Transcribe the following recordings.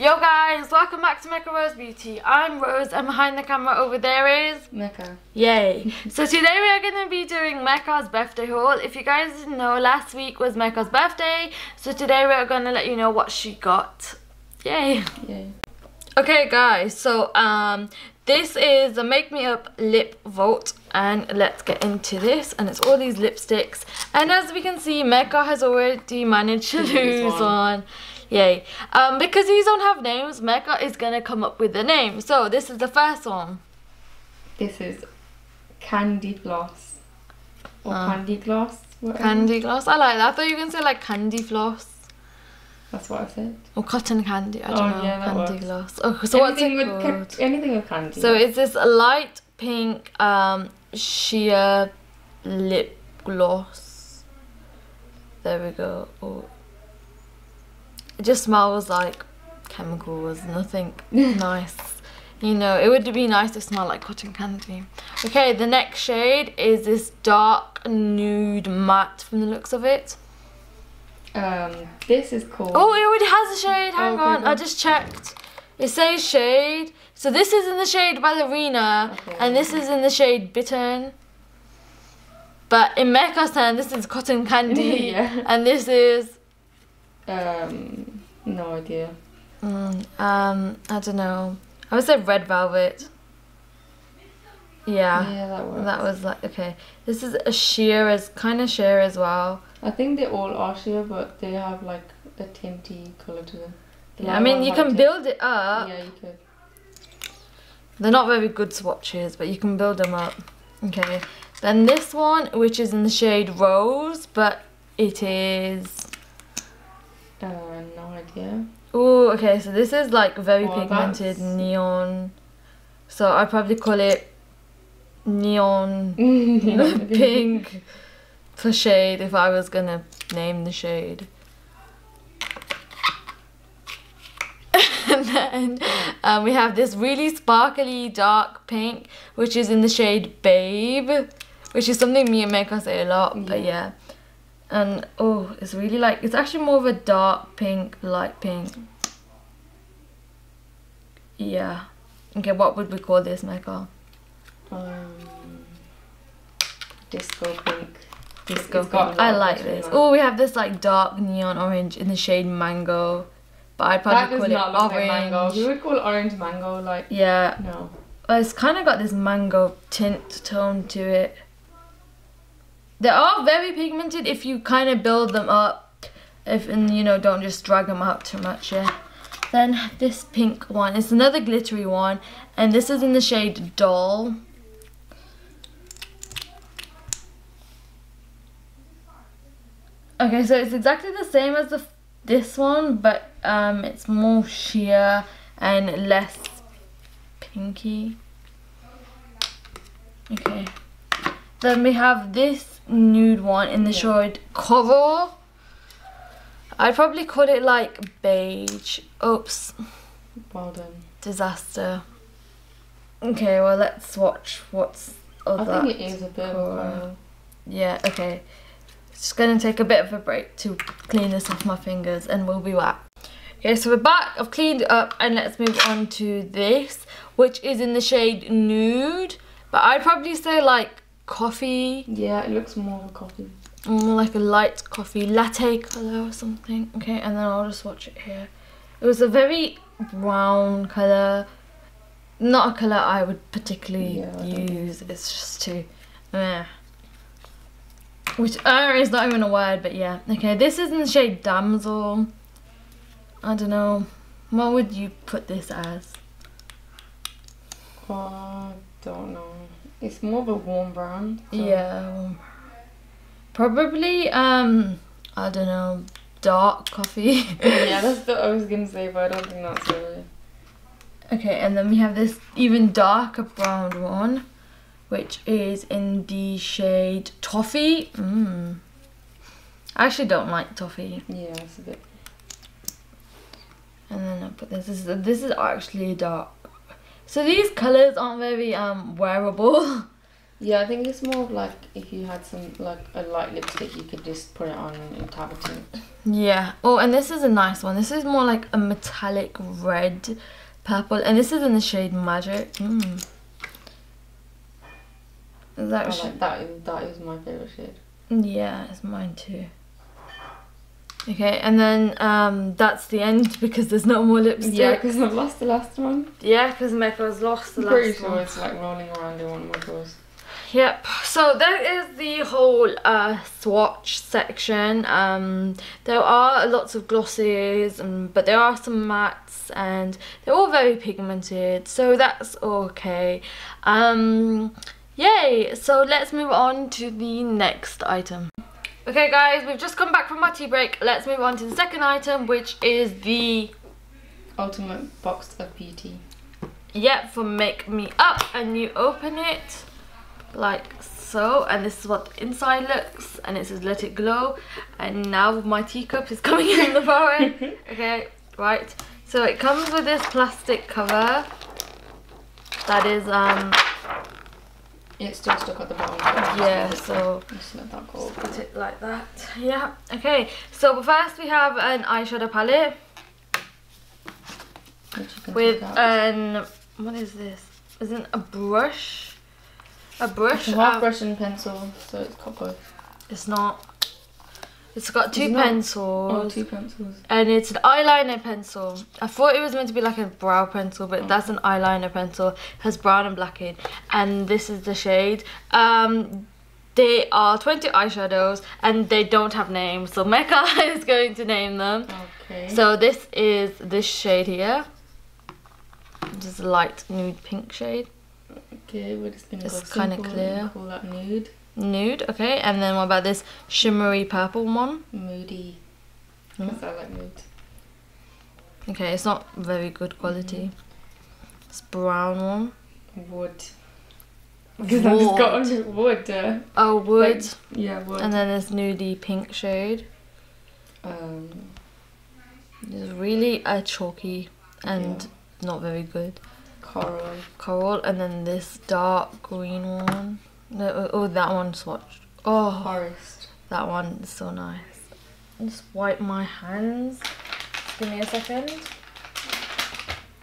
Yo guys, welcome back to Meka Rose Beauty. I'm Rose and behind the camera over there is Meka. Yay. so today we are going to be doing Meka's birthday haul. If you guys didn't know, last week was Meka's birthday. So today we're going to let you know what she got. Yay. Yay. Okay guys, so um this is the Make Me Up lip vault and let's get into this and it's all these lipsticks and as we can see Meka has already managed to lose one. one. Yay. Um, because these don't have names, Meka is going to come up with the name. So this is the first one. This is Candy Floss. Or uh, Candy Gloss. Whatever. Candy Gloss. I like that. I thought you were to say like Candy Floss. That's what I said. Or cotton candy. I don't oh, know. Yeah, candy works. gloss. Oh, so anything what's it called? anything with candy. So it's this light pink um, sheer lip gloss. There we go. Oh. It just smells like chemicals, nothing nice. You know, it would be nice to smell like cotton candy. Okay, the next shade is this dark nude matte from the looks of it. Um, this is called... Oh, it already has a shade. Hang oh, on, I just checked. It says shade. So this is in the shade Ballerina, okay. and this is in the shade Bittern. But in Meka's hand, this is cotton candy, yeah. and this is um, no idea. Mm, um, I don't know. I would say red velvet. Yeah. Yeah, that works. That was like okay. This is a sheer as kind of sheer as well. I think they all are sheer, but they have like a tinty color to them. The yeah, I mean you can build it up. Yeah, you could. They're not very good swatches, but you can build them up. Okay. Then this one, which is in the shade Rose, but it is uh, no idea. Oh, okay. So this is like very oh, pigmented that's... neon. So I probably call it neon pink for shade if I was gonna name the shade. and then um, we have this really sparkly dark pink which is in the shade Babe which is something me and Meka say a lot yeah. but yeah and oh it's really like it's actually more of a dark pink light pink. Yeah. Okay what would we call this Meka um disco pink. Disco pink. I like this. oh we have this like dark neon orange in the shade mango. But I'd probably call it orange. Like mango. You would call orange mango like yeah. no. It's kind of got this mango tint tone to it they are very pigmented if you kind of build them up. If and you know don't just drag them out too much. Yeah. Then this pink one is another glittery one, and this is in the shade Doll. Okay, so it's exactly the same as the this one, but um, it's more sheer and less pinky. Okay. Then we have this nude one in the yeah. shade coral. I'd probably call it like beige. Oops. Well done. Disaster. Okay, well let's watch what's other. I think it is a bit coral. Yeah, okay. Just gonna take a bit of a break to clean this off my fingers and we'll be back. Okay, so we're back. I've cleaned it up and let's move on to this, which is in the shade nude. But I'd probably say like coffee. Yeah, it looks more of a coffee. More like a light coffee latte colour or something. Okay, and then I'll just watch it here. It was a very brown colour. Not a colour I would particularly yeah, use. It's just too... Eh. Which uh, is not even a word, but yeah. Okay, this is in the shade Damsel. I don't know. What would you put this as? I don't know. It's more of a warm brown. So. Yeah. Probably, um, I don't know, dark coffee. yeah, that's what I was going to say, but I don't think that's really. Okay, and then we have this even darker brown one, which is in the shade Toffee. Mmm. I actually don't like toffee. Yeah, it's a bit. And then I put this. This is, this is actually dark so these colours aren't very um wearable. Yeah, I think it's more of like if you had some like a light lipstick, you could just put it on and tap a tint. Yeah. Oh, and this is a nice one. This is more like a metallic red purple, and this is in the shade Magic. Mm. Is that like that. Is, that is my favorite shade. Yeah, it's mine too. Okay, and then um, that's the end because there's no more lipstick. Yeah, because I've lost the last one. Yeah, because my Meka's lost the I'm pretty last sure one. it's like rolling around in one of drawers. Yep. So that is the whole uh, swatch section. Um, there are lots of glosses, um, but there are some mattes, and they're all very pigmented. So that's okay. Um, yay! So let's move on to the next item. Okay, guys, we've just come back from our tea break. Let's move on to the second item, which is the Ultimate box of beauty. Yep, for Make Me Up and you open it like so and this is what the inside looks and it says let it glow and now my teacup is coming in the forehead. okay, right. So it comes with this plastic cover that is um It's still stuck at the bottom. yeah, so Just let that go. put it like that. Yeah, okay. So first we have an eyeshadow palette Which you can with an what is this? Isn't a brush? A brush? It's a half brush and pencil, so it's copper. It's not. It's got two It's not- pencils. Oh, two pencils. And it's an eyeliner pencil. I thought it was meant to be like a brow pencil, but Oh. that's an eyeliner pencil. It has brown and black in. And this is the shade. Um, they are 20 eyeshadows and they don't have names. So Meka is going to name them. Okay. So this is this shade here. Just a light nude pink shade. okay, we're just gonna It's go kinda clear. Call that nude. Nude, okay. And then what about this shimmery purple one? Moody. Hmm. Because I like nude. Okay, it's not very good quality. It's brown one. Wood. Because I just got Wood. Uh, Oh, wood. like- yeah, wood. and then this nudie pink shade. um, It's really a chalky and not very good. coral. Coral. And then this dark green one. No, oh, that one swatched. Oh, Forest. that one is so nice. Just wipe my hands. Give me a second.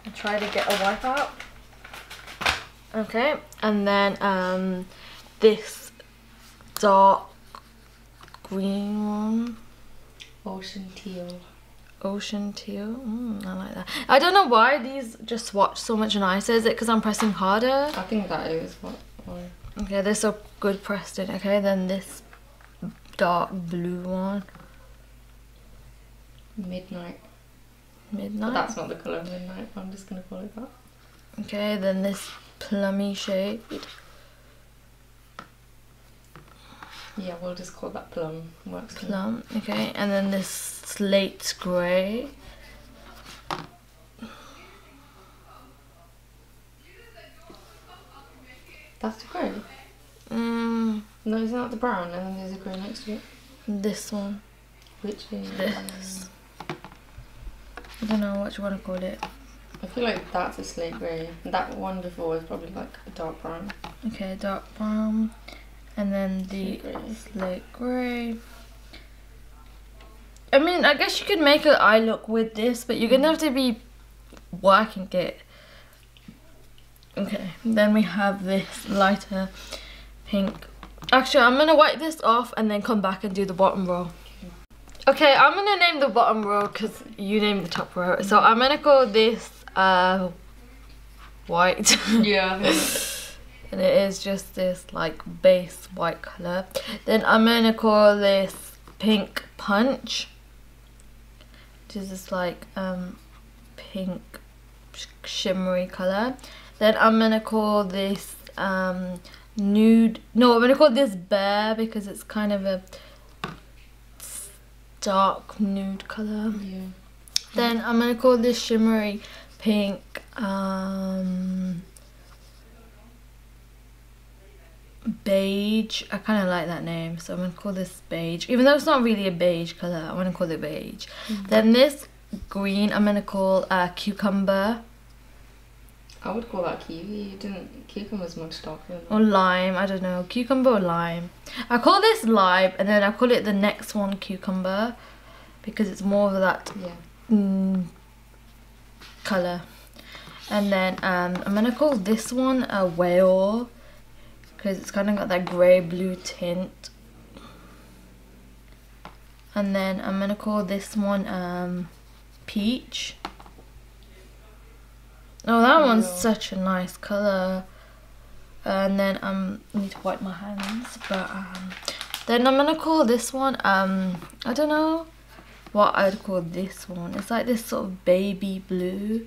I'll try to get a wipe out. Okay, and then um, this dark green one. Ocean teal. Ocean teal. Mm, I like that. I don't know why these just swatch so much nicer. Is it because I'm pressing harder? I think that is what. Or Okay, they're so good pressed in. Okay, then this dark blue one. midnight. But Midnight. that's not the colour of midnight. I'm just gonna call it that. Okay, then this plummy shade. Yeah, we'll just call that plum. Works. Plum. Okay, and then this slate grey. That's the grey. Mm, No, isn't that the brown? And then there's a grey next to it. this one. Which is. This. I don't know what you want to call it. I feel like that's a slate grey. That one before is probably like a dark brown. Okay, dark brown. And then the Slate grey. slate grey. I mean, I guess you could make an eye look with this, but you're gonna have to be working it. Okay, then we have this lighter pink. Actually, I'm gonna wipe this off and then come back and do the bottom row. Okay, I'm gonna name the bottom row because you named the top row. So I'm gonna call this uh white. Yeah. And it is just this like base white color. Then I'm gonna call this pink punch, which is this like um pink sh- shimmery color. Then I'm gonna call this um nude. No, I'm gonna call this bear because it's kind of a dark nude color. yeah. Then I'm gonna call this shimmery pink um beige. I kind of like that name, so I'm gonna call this beige. Even though it's not really a beige color, I'm gonna call it beige. Then this green, I'm gonna call uh, cucumber. I would call that kiwi. It didn't cucumber's much darker. Or lime, I don't know. Cucumber or lime. I call this lime and then I call it the next one cucumber because it's more of that Yeah. mm, colour. And then um, I'm gonna call this one a whale because it's kind of got that grey blue tint. And then I'm gonna call this one um, peach. Oh, that one's such a nice colour. And then um, I need to wipe my hands, but um, then I'm gonna call this one um, I don't know what I'd call this one. It's like this sort of baby blue,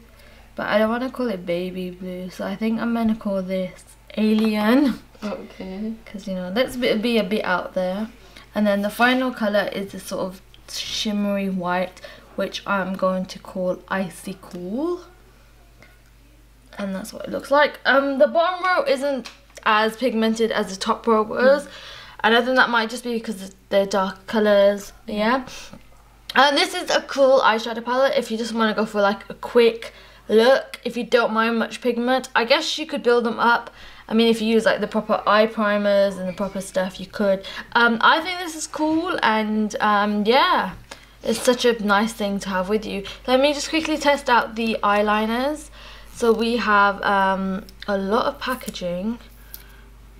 but I don't want to call it baby blue, so I think I'm gonna call this alien Okay. because you know let's be, be a bit out there. And then the final color is this sort of shimmery white, which I'm going to call icy cool. And that's what it looks like. Um, the bottom row isn't as pigmented as the top row was, and I think that might just be because they're dark colors. Yeah. And this is a cool eyeshadow palette if you just want to go for like a quick look. If you don't mind much pigment, I guess you could build them up. I mean, if you use like the proper eye primers and the proper stuff, you could. Um, I think this is cool and um, yeah, it's such a nice thing to have with you. Let me just quickly test out the eyeliners. So we have um, a lot of packaging.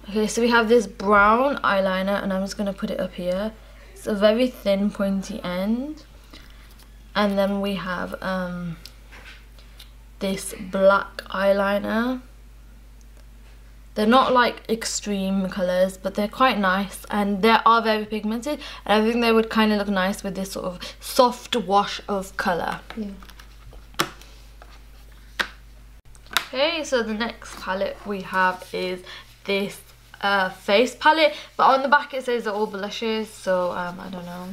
Okay, so we have this brown eyeliner and I'm just going to put it up here. It's a very thin pointy end. And then we have um, this black eyeliner. They're not like extreme colours, but they're quite nice and they are very pigmented. And I think they would kind of look nice with this sort of soft wash of colour. Yeah. Okay, so the next palette we have is this uh, face palette, but on the back it says they're all blushes, so um, I don't know.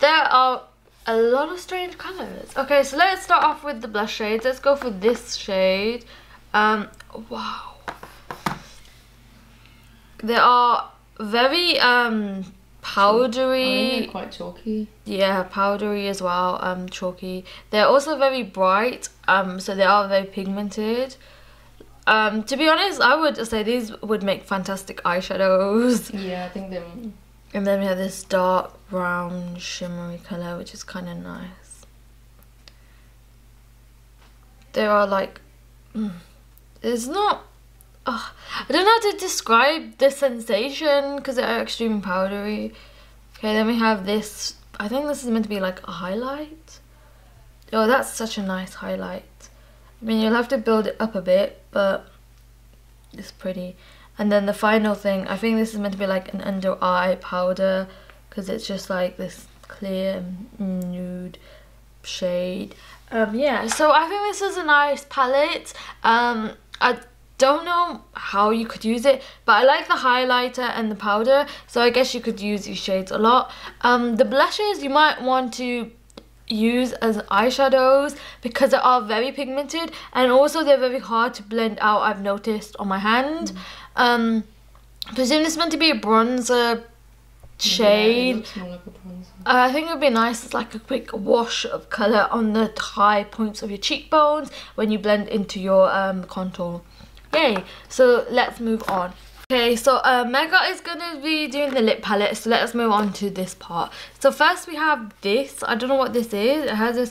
There are a lot of strange colours. Okay, so let's start off with the blush shades. Let's go for this shade. Um, wow. They are very um, powdery. they're quite chalky. Yeah, powdery as well, um, chalky. They're also very bright, um, so they are very pigmented. Um, to be honest, I would say these would make fantastic eyeshadows. Yeah, I think they're. And then we have this dark brown shimmery colour, which is kind of nice. There are like, mm, it's not. Uh, I don't know how to describe the sensation because they are extremely powdery. Okay, then we have this. I think this is meant to be like a highlight. Oh, that's such a nice highlight. I mean, you'll have to build it up a bit, but it's pretty. And then the final thing, I think this is meant to be like an under eye powder because it's just like this clear nude shade. Um, yeah, so I think this is a nice palette. Um, I don't know how you could use it, but I like the highlighter and the powder, so I guess you could use these shades a lot. Um, the blushes you might want to use as eyeshadows because they are very pigmented and also they're very hard to blend out I've noticed on my hand. Um, I presume this is meant to be a bronzer shade. more like a bronzer. Uh, I think it would be nice as like a quick wash of colour on the high points of your cheekbones when you blend into your um, contour. Yay! So let's move on. Okay, so uh, Meka is going to be doing the lip palette, so let us move on to this part. So first we have this, I don't know what this is, it has this,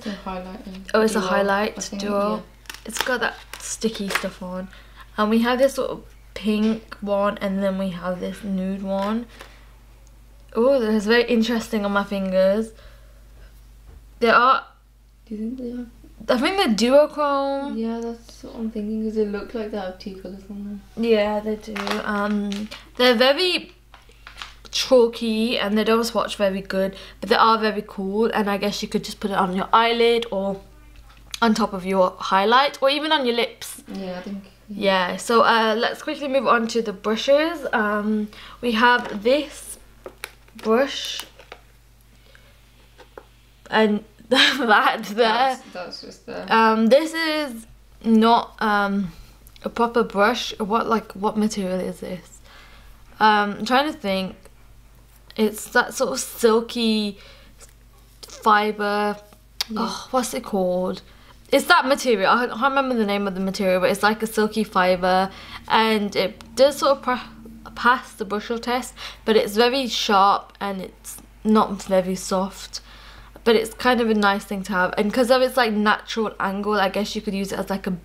oh it's a highlight duo. It's got that sticky stuff on. And we have this sort of pink one and then we have this nude one. Oh, this is very interesting on my fingers. There are, Do you think they are? I think they're duochrome. Yeah, that's what I'm thinking because they look like they have two colours on them. Yeah, they do. Um, they're very chalky and they don't swatch very good, but they are very cool. And I guess you could just put it on your eyelid or on top of your highlight or even on your lips. Yeah, I think. Yeah, so uh, let's quickly move on to the brushes. Um, we have this brush and that there. That's, that's just the. Um, this is not um, a proper brush. What like what material is this? Um, I'm trying to think. It's that sort of silky fiber. Yeah. Oh, what's it called? it's that material. I can't remember the name of the material, but it's like a silky fiber, and it does sort of pass the brushel test, but it's very sharp and it's not very soft. But it's kind of a nice thing to have, and because of its like natural angle, I guess you could use it as like a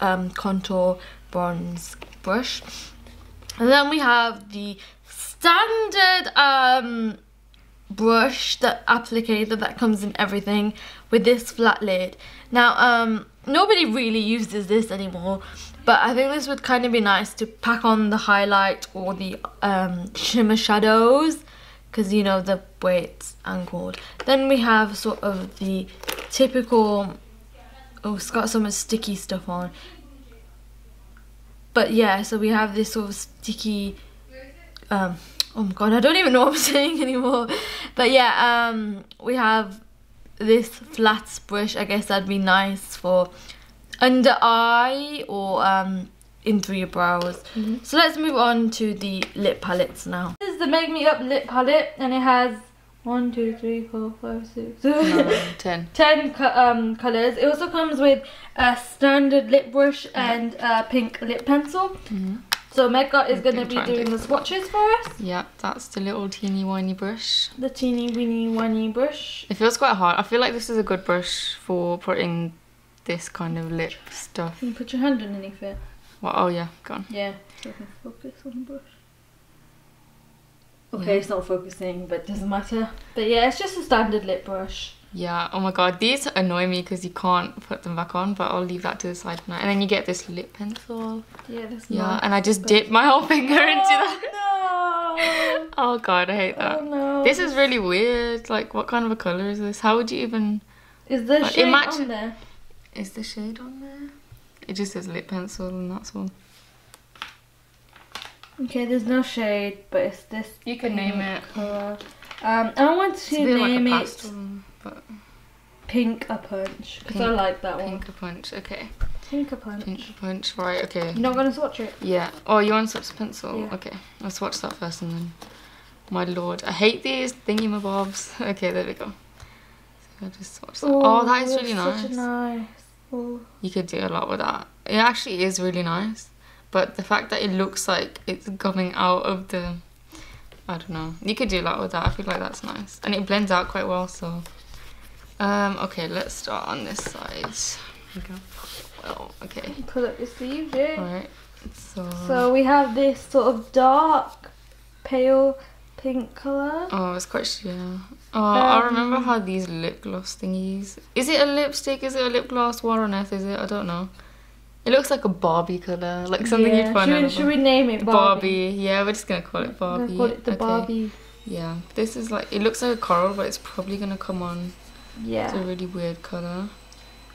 um, contour bronze brush. And then we have the standard um, brush, the applicator that comes in everything with this flat lid. Now, um, nobody really uses this anymore, but I think this would kind of be nice to pack on the highlight or the um, shimmer shadows because you know the way it's angled. Then we have sort of the typical, oh it's got some sticky stuff on. But yeah, so we have this sort of sticky, um, oh my god, I don't even know what I'm saying anymore. But yeah, um, we have this flat brush. I guess that'd be nice for under eye or um, in through your brows. Mm -hmm. So let's move on to the lip palettes now. This is the Make Me Up lip palette and it has one, two, three, four, five, six, ten. ten co um, colors. It also comes with a standard lip brush and a pink lip pencil. Mm -hmm. So Meka is going to be doing the swatches for us. Yeah, that's the little teeny whiny brush. The teeny weeny whiny brush. It feels quite hard. I feel like this is a good brush for putting this kind of lip stuff. Can you put your hand underneath it? Well, oh yeah, go on. Yeah, so I can focus on the brush. Okay, yeah. it's not focusing, but doesn't matter. But yeah, it's just a standard lip brush. Yeah, oh my god, these annoy me because you can't put them back on, but I'll leave that to the side for now. And then you get this lip pencil. Yeah, that's Yeah, and I just dip my whole finger oh, into that. No. oh god, I hate that. Oh, no. This is really weird. Like, what kind of a colour is this? How would you even... Is the like, shade on there? Is the shade on there? It just says lip pencil and that's all. Okay, there's no shade, but it's this. You can name it. Color. Um, I want to name like it but... Pink a Punch because I like that one. Pink a Punch, okay. Pink a Punch. Pink a Punch, right? Okay. You're not gonna swatch it. Yeah. Oh, you want to swatch pencil? Yeah. Okay. I'll swatch that first and then. My lord, I hate these thingy-mabobs. Okay, there we go. So I just swatch that. Ooh, oh, that is really nice. nice. You could do a lot with that. It actually is really nice but the fact that it looks like it's coming out of the I don't know. You could do a lot with that. I feel like that's nice. And it blends out quite well so. Um okay let's start on this side. Well okay. Pull up your sleeve yeah. All right so. So we have this sort of dark pale pink color oh it's quite sheer. Oh um, i remember how these lip gloss thingies. Is it a lipstick? Is it a lip gloss? What on earth is it? I don't know it looks like a Barbie colour, like something yeah. you'd find. Should, should we name it Barbie? Barbie? Yeah, we're just gonna call it Barbie. Call it the okay. Barbie. Yeah, this is like it looks like a coral, but it's probably gonna come on. Yeah. It's a really weird colour.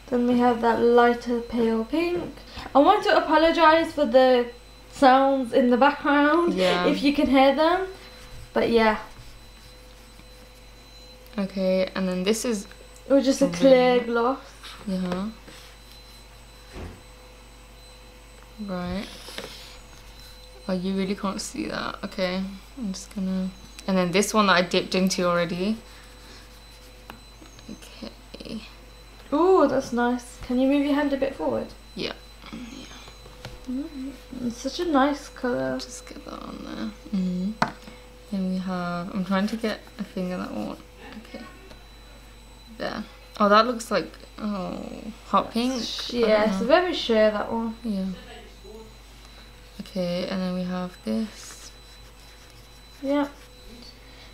Then we have that lighter pale pink. I want to apologise for the sounds in the background. Yeah. If you can hear them, but yeah. Okay, and then this is. It was just a clear gloss. Yeah. Right. Oh, you really can't see that. Okay, I'm just gonna... And then this one that I dipped into already. Okay. Oh, that's nice. Can you move your hand a bit forward? Yeah. yeah. Mm, it's such a nice colour. Just get that on there. Mm. Then we have... I'm trying to get a finger that won't... Okay. There. Oh, that looks like... Oh, hot pink. Yeah, it's very sheer, that one. Yeah. Okay, and then we have this. Yeah.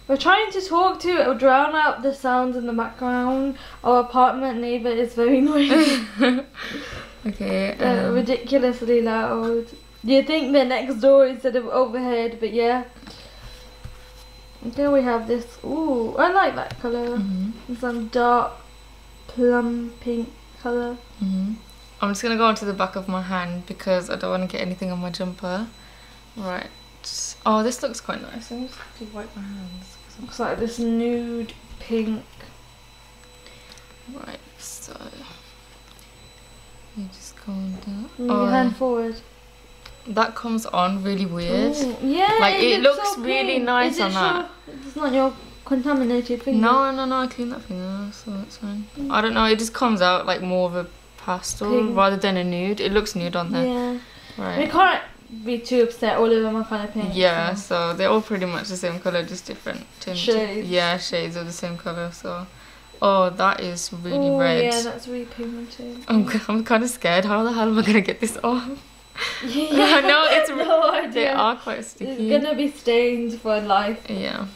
We're trying to talk to it will drown out the sounds in the background. Our apartment neighbour is very noisy. okay. Um, ridiculously loud. You think they're next door instead of overhead, but yeah. Okay, we have this. Ooh, I like that colour. Mm -hmm. Some dark plum pink colour. Mm -hmm. I'm just going to go onto the back of my hand because I don't want to get anything on my jumper. Right. Oh, this looks quite nice. Let me just gonna wipe my hands. Looks like this nude pink. Right, so you just go on that. Move oh, your hand forward. That comes on really weird. Ooh, yeah, like it, it looks, so really nice on that. It's not your contaminated finger. No, no, no. I cleaned that finger, so that's fine. Mm. I don't know. It just comes out like more of a pastel Pink. rather than a nude. It looks nude on there. Yeah. We can't be too upset. All of them are kind of pink. Yeah, so- so they're all pretty much the same color, just different tints. Shades. Yeah, shades of the same color. So, oh, that is really oh, red. yeah, that's really pigmented. I'm, I'm kind of scared. How the hell am I gonna get this off? yeah. no, it's no They idea. are quite sticky. It's gonna be stained for life. Yeah.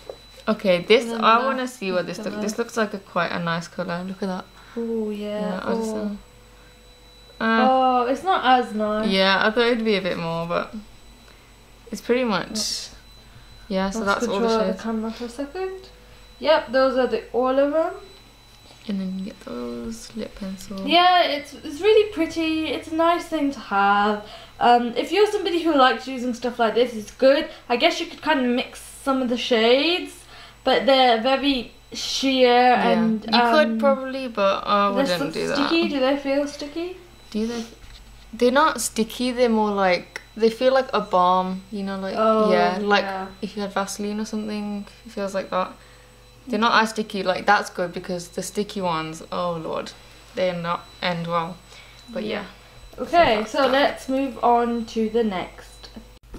Okay, this I want to see what this looks. This looks like a quite a nice color. Look at that. Oh yeah. Oh. Uh, oh, it's not as nice. yeah, I thought it'd be a bit more, but it's pretty much. Yeah, so Let's that's all the the shades. camera for a second. Yep, those are the all of them. And then you get those lip pencils. Yeah, it's it's really pretty. It's a nice thing to have. Um, if you're somebody who likes using stuff like this, it's good. I guess you could kind of mix some of the shades, but they're very sheer Yeah. and you could um, probably, but I wouldn't do that. sticky. Do they feel sticky? Do they? They're not sticky. They're more like they feel like a balm. You know, like Oh, yeah, like yeah. if you had Vaseline or something, it feels like that. They're not as sticky. Like that's good because the sticky ones, oh lord, they're not end well. But yeah. Okay, so let's move on to the next.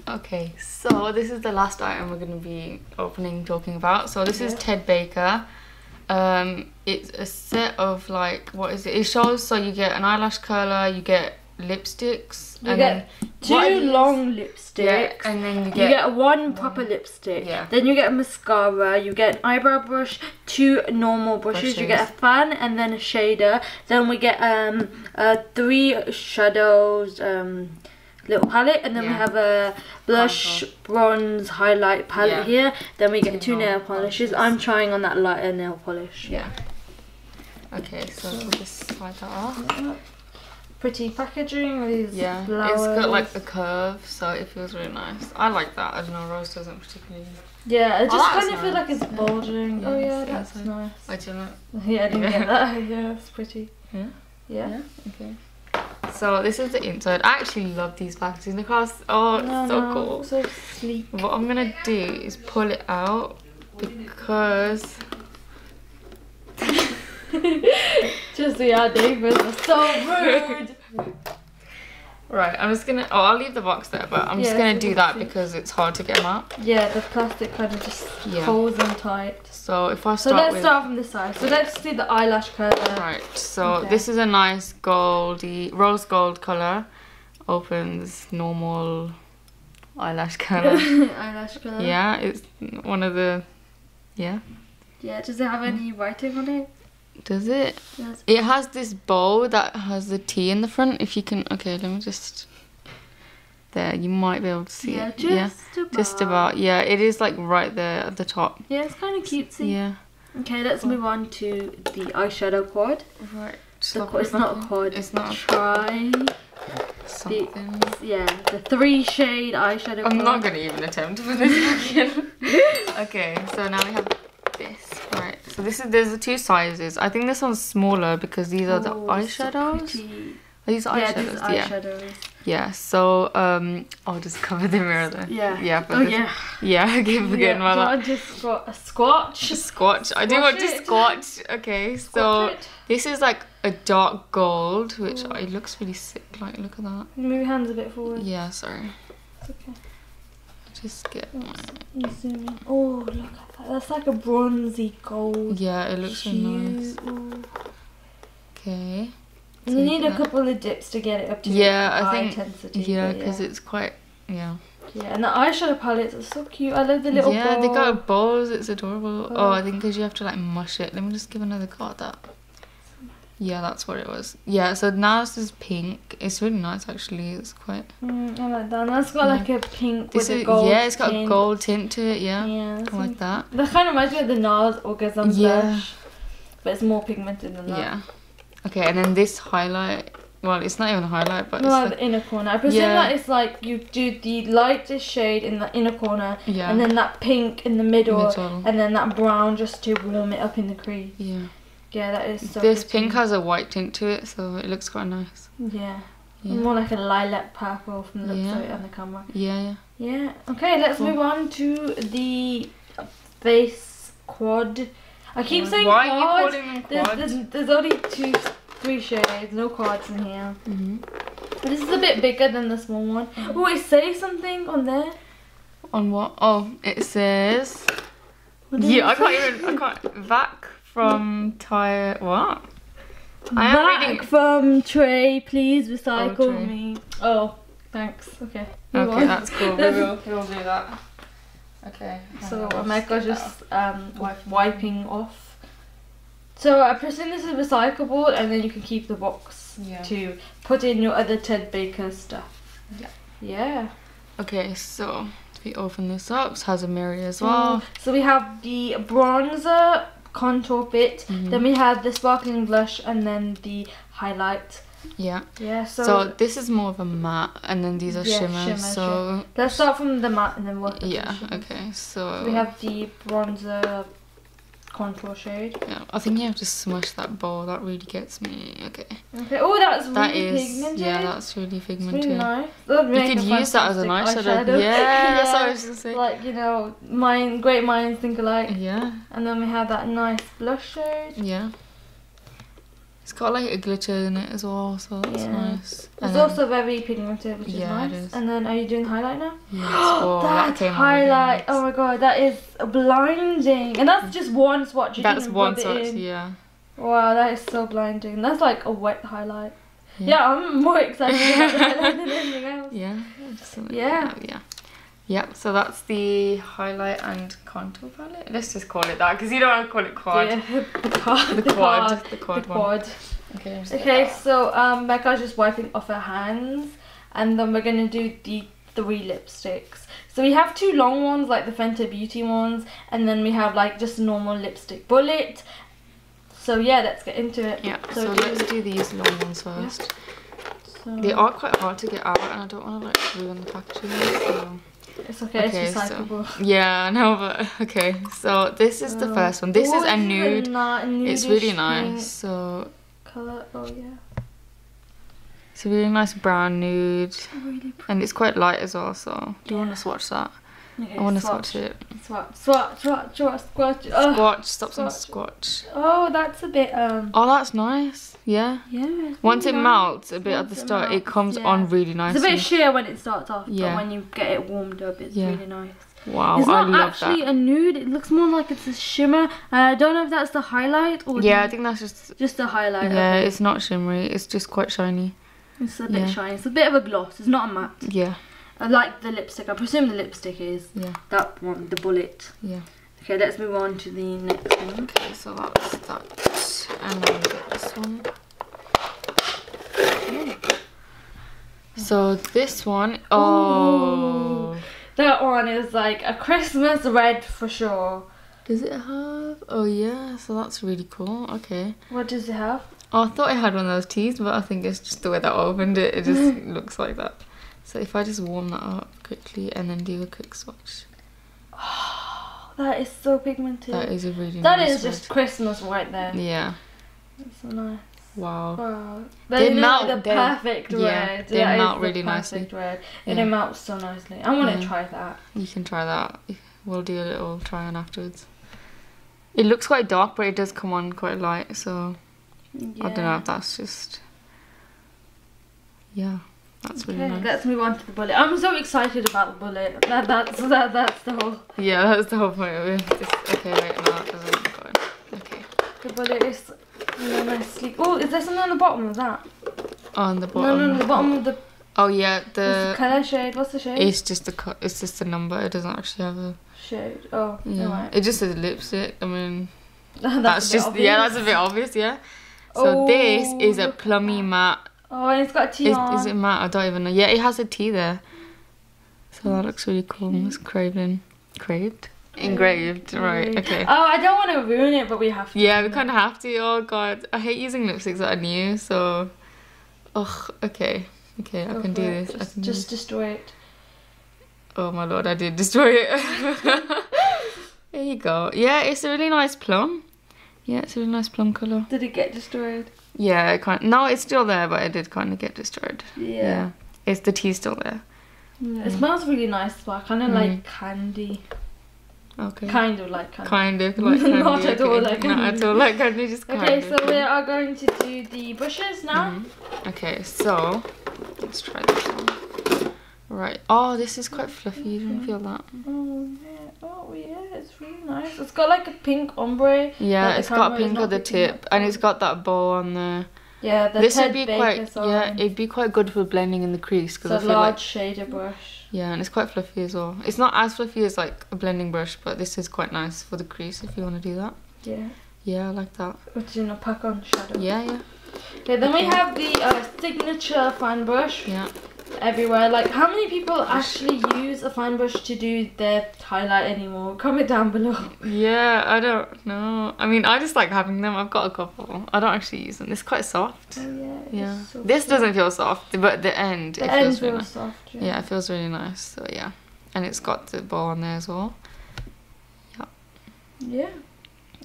Okay, so this is the last item we're going to be opening talking about. So this is Ted Baker. Um, it's a set of like what is it? It shows so you get an eyelash curler, you get lipsticks, You and get then Two long yeah, lipsticks. and then you You get, get one proper lipstick. Yeah. Then you get a mascara. You get an eyebrow brush, two normal brushes. You get a fan and then a shader. Then we get um uh three shadows um little palette and then we have a blush, bronze, highlight palette Yeah. here. Then we get Two two nail nail polishes. polishes. I'm trying on that lighter nail polish. yeah. Okay, so we'll just slide that off. Pretty packaging with these Yeah, flowers. it's got like a curve, so it feels really nice. I like that. I don't know, Rose doesn't particularly. yeah, it Oh, just that's kind of feels like it's bulging. Yeah, oh yeah, it's that's inside. nice. I don't know. Yeah, I didn't Yeah. get that. Yeah, it's pretty. Yeah. Yeah. Okay. So this is the inside. I actually love these packaging. Look how s- oh, No, so no, cool. So sleek. What I'm gonna do is pull it out because Just the our neighbours are so rude. Right, I'm just gonna. Oh, I'll leave the box there, but I'm just gonna do that because it's hard to get them out. yeah, the plastic kind of just Yeah. holds them tight. So if I So start let's with start from this side. So let's do the eyelash curler. right, so Okay. this is a nice goldy rose gold color. Opens normal eyelash color. eyelash curler. yeah, it's one of the. Yeah. Yeah. Does it have any writing on it? Does it? Yes. It has this bow that has the T in the front. If you can, okay, let me just. There, you might be able to see Yeah, it. just yeah, about. just about. Yeah, it is like right there at the top. Yeah, it's kind of cutesy. Yeah. Okay, let's move on to the eyeshadow quad. Right. The it's not a quad. It's not a Try. something. Yeah, the three shade eyeshadow. I'm quad. not gonna even attempt put this okay, so now we have this. So this is there's the two sizes. I think this one's smaller because these are the Oh, so eyeshadows. pretty. Are these Yeah, eyeshadows? these yeah. eyeshadows. Yeah, so um, I'll just cover the mirror there. Yeah. Yeah, but Oh this- yeah. Yeah, I keep forgetting yeah. about Do you want to a squatch? that. Squatch. I do want to squatch. Okay, so Squatch this is like a dark gold, which it looks really sick. Like, look at that. Move your hands a bit forward. Yeah, sorry. It's okay. Just get. Zoom in. Oh, look at that. That's like a bronzy gold. Yeah, it looks really nice. Okay. You need a couple of dips to get it up to Yeah, I high think- intensity. Yeah, because it's quite. Yeah. yeah, and the eyeshadow palettes are so cute. I love the little yeah, they bow. got bows. It's adorable. Oh, Oh. I think because you have to like mush it. Let me just give another go at that. Yeah, that's what it was. Yeah, so now this is pink. It's really nice actually. It's quite. Mm, I like that. And that's got Yeah. like a pink with is a gold. yeah, it's got tint. a gold tint to it. Yeah, Yeah, like that. That kind of reminds me of the NARS Orgasm Yeah. blush, but it's more pigmented than that. Yeah. Okay, and then this highlight. Well, it's not even a highlight, but No, it's like, the inner corner. I presume Yeah. that it's like you do the lightest shade in the inner corner, yeah. and then that pink in the middle, Middle. and then that brown just to warm it up in the crease. yeah. Yeah, that is so. this pink has a white tint to it, so it looks quite nice. Yeah. Yeah. More like a lilac purple from the looks of Yeah. it on the camera. Yeah, yeah. Yeah. Okay, let's Cool. move on to the face quad. I keep saying Why quad. are you calling them There's, quad? there's, there's only two three shades, no quads in here. hmm But this is a bit bigger than the small one. Oh, it says something on there. On what? Oh, it says. What Yeah, I can't even. I can't. Vac from tire. What? I am Back reading. from tray, please recycle Oh, me. Oh, thanks. Okay. Okay, on. that's cool. We will, we will do that. Okay. So Omega just um wi- wiping off. So I presume this is recyclable, and then you can keep the box. Yeah. to put in your other Ted Baker stuff. Yeah. Yeah. Okay, so we open this up, it has a mirror as well. So we have the bronzer contour bit, Mhm. then we have the sparkling blush, and then the highlight. Yeah. Yeah. So, So, this is more of a matte, and then these are Yeah, shimmers. shimmer, so let's start from the matte and then work. yeah. Okay. So So we have the bronzer contour shade. Yeah, I think you have to smush that ball. That really gets me. Okay. Okay. Oh, that's That really is. pigmented. Yeah, that's really It's pigmented. really nice. You could use that as a fantastic eyeshadow. eyeshadow. Yeah, that's what I was gonna say. Like you know, mind great minds think alike. Yeah, And then we have that nice blush shade. yeah. It's got like a glitter in it as well, so that's Yeah. nice. It's And then- also very pigmented, which Yeah, is nice. is. And then, are you doing highlight now? Yes. Oh, that that came out really highlight! Oh my god, that is blinding, and that's just one swatch. You That's one swatch. Yeah. Wow, that is so blinding. That's like a wet highlight. Yeah. Yeah, I'm more excited about the highlight than anything else. Yeah. just like Yeah. Oh, Yeah. Yep. So that's the highlight and contour palette. Let's just call it that because you don't want to call it quad. Yeah, the quad. The quad. The quad The quad. Okay. Okay, so um, Meka's just wiping off her hands, and then we're gonna do the three lipsticks. So we have two long ones, like the Fenty Beauty ones, and then we have like just a normal lipstick bullet. So yeah, let's get into it. Yeah. So, So, do- let's do these long ones first. so- They are quite hard to get out, and I don't want to like ruin the packaging. So. It's okay, Okay, it's so- recyclable. Yeah, I know, but okay. So this is the Um, first one. This oh, is a nude. ni- It's really nice. So Color. Oh yeah. it's a really nice brown nude, Really and it's quite light as well. So do you want to swatch that? Okay, I want to swatch. it. Swatch, swatch, swatch, swatch, swatch. Oh, Squatch. Stop saying squatch. oh, that's a bit um. Oh, that's nice. Yeah. Yeah. Once it nice. melts a bit at the start, it melts, comes yeah. on really nice. It's a bit sheer when it starts off, Yeah. but when you get it warmed up, it's Yeah. really nice. wow, it's not actually that. a nude. It looks more like it's a shimmer. And I don't know if that's the highlight or Yeah, I think that's just. just the highlight. Yeah, it. it's not shimmery. It's just quite shiny. It's a bit yeah. shiny. It's a bit of a gloss. It's not a matte. Yeah, I like the lipstick. I presume the lipstick is yeah, that one, the bullet. yeah. Okay, let's move on to the next one. Okay, so that's that. And then we get this one. So this one, oh, That one is like a Christmas red for sure. does it have? Oh yeah, so that's really cool. Okay. What does it have? Oh, I thought it had one of those teas, but I think it's just the way that I opened it. It just looks like that. So if I just warm that up quickly and then do a quick swatch, That is so pigmented. that is a really That nice is just Christmas right there. yeah. That's so nice. Wow. Wow. They know, melt- the they- perfect yeah, red. they That melt the really nicely. perfect red. Yeah. it melts so nicely. I want to Yeah. try that. You can try that. We'll do a little try on afterwards. It looks quite dark, but it does come on quite light. So I don't know if that's just. Yeah, that's really Okay, nice. let's move on to the bullet. I'm so excited about the bullet. That that's that that's the whole. Yeah, that's the whole point of it. Okay, wait, no, that doesn't go in. Okay. The bullet is really nice, sleek. Oh, is there something on the bottom of that? On the bottom. no, no, the bottom of the. Oh yeah, the the. color shade? What's the shade? It's just the co- it's just the number. It doesn't actually have a. shade. Oh, Yeah. alright. It just says lipstick. I mean, that's, that's, a just yeah, that's a bit obvious. Yeah. So this Oh, is a plummy matte Oh, and it's got a T Is, on. is it matte? I don't even know. Yeah, it has a T there. So that looks really cool. Mm-hmm. It's craven. Craved? Engraved. Right, okay. Oh, I don't want to ruin it, but we have to. Yeah, we kind of have to. Oh god. I hate using lipsticks that are new, so. Ugh, okay. Okay, I can do it. this. I Just, can do just destroy it. Oh my lord, I did destroy it. there you go. Yeah, it's a really nice plum. Yeah, it's a really nice plum colour. Did it get destroyed? Yeah, it kind no, it's still there, but it did kind of get destroyed. Yeah. It's the tea still there. Yeah, It smells really nice, but I kind of Mm. like candy. Okay. Kind of like candy. Kind of like candy. Not at all okay. like Not candy. at all like candy, just kind Okay, of. so we are going to do the brushes now. Mhm. Okay, so let's try this one. Right. Oh, this is quite fluffy. You didn't feel that? Oh yeah, oh yeah, it's really nice. It's got like a pink ombre. Yeah, it's got pink at the tip, and it's got that bow on there. Yeah, the this would be quite, yeah, it'd be quite good for blending in the crease because It's a large like, shader brush. yeah, and it's quite fluffy as well. It's not as fluffy as like a blending brush, but this is quite nice for the crease if you want to do that. Yeah, Yeah, I like that. which is a pack on shadow. Yeah, yeah, Okay, then we have the uh, signature fan brush yeah. Everywhere. Like, how many people actually use a fan brush to do their highlight anymore? Comment down below. Yeah, I don't know. I mean, I just like having them. I've got a couple. I don't actually use them. It's quite soft. Oh yeah. it's Yeah. so This doesn't feel soft, but the end, The it end feels feels really nice. soft. Yeah, it feels really nice. So yeah, and it's got the ball on there as well. Yeah. Yeah.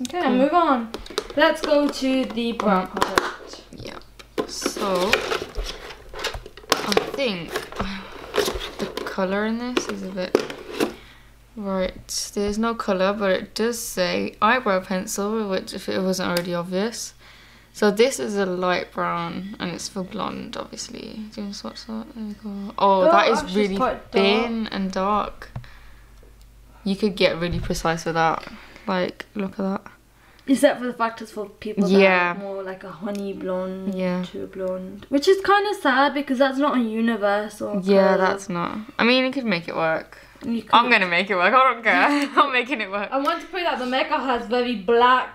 Okay, move on. Let's go to the brow product. Yep. So think the color in this is a bit right. There's no color, but it does say eyebrow pencil, which if it wasn't already obvious. So this is a light brown, and it's for blonde, obviously. Do you want to swatch that? There we go. Oh, Oh, that is really thin and dark. You could get really precise with that. Like, look at that. Except for the fact it's for people that Yeah. are more like a honey blonde Yeah. to a blonde. Which is kind of sad because that's not a universal Yeah, colour. that's not. I mean, it could make it work. I'm gonna make it work. I don't care. I'm making it work. I want to point out the makeup has very black,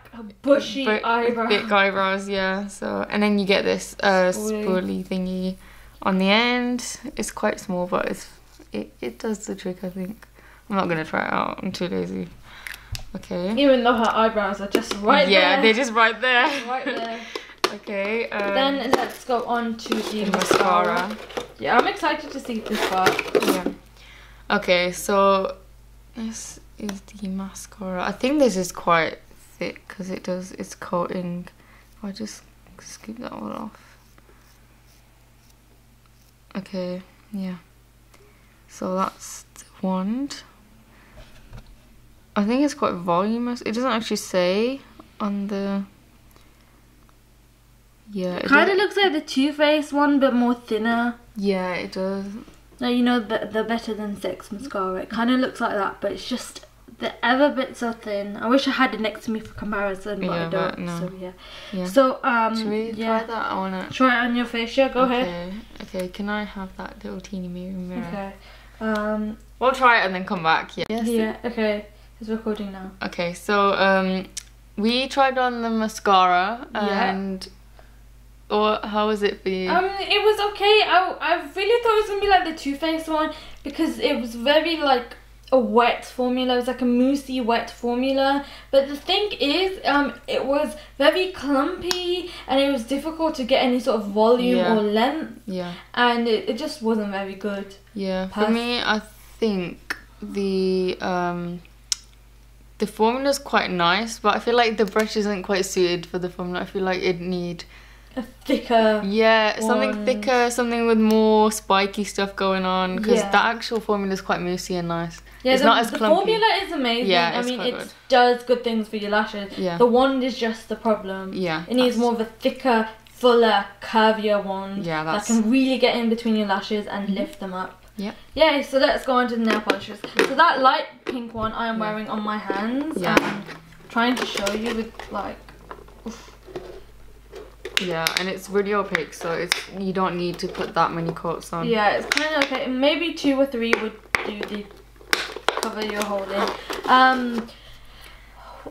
bushy But eyebrows. Big eyebrows, yeah. So and then you get this uh Spoolie. spoolie thingy on the end. It's quite small, but it's it, it does the trick. I think. I'm not gonna try it out. I'm too lazy. Okay. Even though her eyebrows are just right yeah, there. Yeah, they're just right there. right there. Okay. Um, then let's go on to the, the mascara. mascara. Yeah, I'm excited to see this part. Yeah. Okay, so this is the mascara. I think this is quite thick because it does it's coating. I just scoop that all off. Okay, yeah. So that's the wand. I think it's quite voluminous. It doesn't actually say on the. Yeah. it Kind of looks like the Too Faced one, but more thinner. Yeah, it does. No, you know the the Better Than Sex mascara. It kind of looks like that, but it's just the ever bit so thin. I wish I had it next to me for comparison, but I don't. but no. So yeah. Yeah. So um, Should we yeah. try that? I wanna. Try it on your face. Yeah, go ahead. okay. Okay, can I have that little teeny mirror mirror? Okay. Um. We'll try it and then come back. Yeah. Yes. Yeah. Okay. It's recording now. Okay, so um, we tried on the mascara Yeah. and. Or how was it for you? Um, it was okay. I I really thought it was gonna be like the Too Faced one because it was very like a wet formula. It was like a moussey wet formula. But the thing is, um, it was very clumpy and it was difficult to get any sort of volume Yeah. or length, yeah. and it, it just wasn't very good. Yeah. For me, I think the um. The formula's quite nice, but I feel like the brush isn't quite suited for the formula. I feel like it'd need A thicker. Yeah, something thicker, something with more spiky stuff going on. Because Yeah. the actual formula is quite moussey and nice. Yeah, it's the, not as the clumpy. formula is amazing. Yeah, I mean, it good. does good things for your lashes. Yeah. The wand is just the problem. Yeah. It needs more of a thicker, fuller, curvier wand Yeah, that can really get in between your lashes and Mhm. lift them up. Yep. Yay, so let's go on to the nail polishes. So that light pink one I am Yeah. wearing on my hands. Yeah. Um, trying to show you with like Yeah, and it's really opaque, so it's you don't need to put that many coats on. yeah, it's kind of okay. Maybe two or three would do the cover your whole in. Um.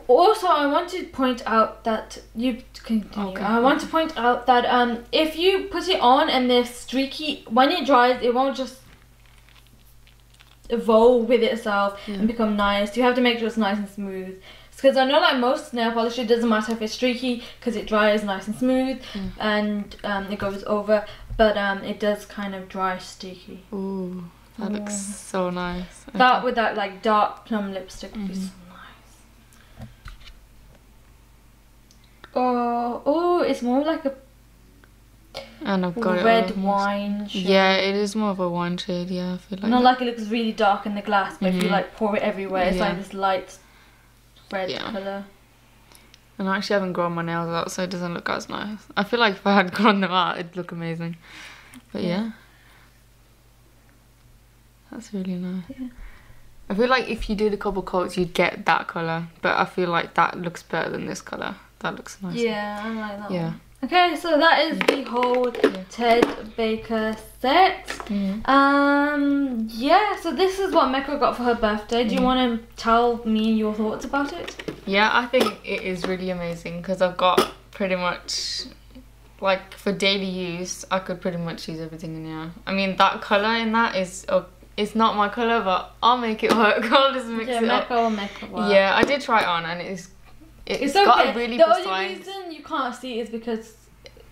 Also, I want to point out that you continue. Okay. I want to point out that um, if you put it on and they're streaky, when it dries, it won't just evolve with itself Yeah. and become nice. You have to make sure it's nice and smooth. Because I know, like most nail polish, it doesn't matter if it's streaky because it dries nice and smooth Mm. and um, it goes over. But um, it does kind of dry streaky. Ooh, that looks so nice. That with that like dark plum lipstick would be so Mhm. nice. Oh, oh, it's more like a. And I've got red almost. wine shade. Yeah, it is more of a wine shade. Yeah, I feel like. Not that. like it looks really dark in the glass, but if you Mhm. like pour it everywhere, it's Yeah. like this light red Yeah. colour. And I actually haven't grown my nails out, so it doesn't look as nice. I feel like if I had grown them out, it'd look amazing. But Yeah. yeah. That's really nice. Yeah. I feel like if you did a couple coats, you'd get that colour. But I feel like that looks better than this colour. That looks nice. Yeah, I like that Yeah. one. Okay, so that is the whole Ted Baker set. Mhm. Um, yeah, so this is what Meka got for her birthday. Do you Mhm. want to tell me your thoughts about it? Yeah, I think it is really amazing because I've got pretty much like for daily use, I could pretty much use everything in here. I mean, that color in that is uh, it's not my color, but I'll make it work. I'll just mix yeah, it up. Meka will make it work. Yeah, I did try it on, and it's it's It's got okay. a really the only reason you can't see is because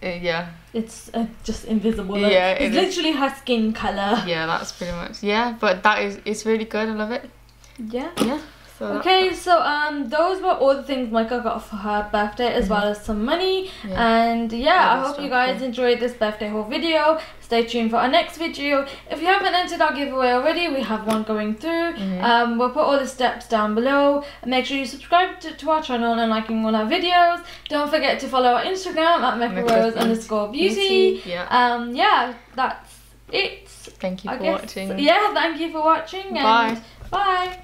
Uh, yeah, it's uh, just invisible. Like, Yeah, it's it is. literally her skin color. yeah, that's pretty much yeah. But that is it's really good. I love it. Yeah. Yeah. So Okay, so um, those were all the things Meka got for her birthday, as well as some money. Yeah. And yeah, I hope you guys yeah. enjoyed this birthday haul video. Stay tuned for our next video. If you haven't entered our giveaway already, we have one going through. Mhm. Um, we'll put all the steps down below. Make sure you subscribe to, to our channel and liking all our videos. Don't forget to follow our Instagram at Meka MekaRose underscore beauty. Yeah. Um, yeah, that's it. Thank you I for guess. watching. Yeah, thank you for watching. Bye. Bye.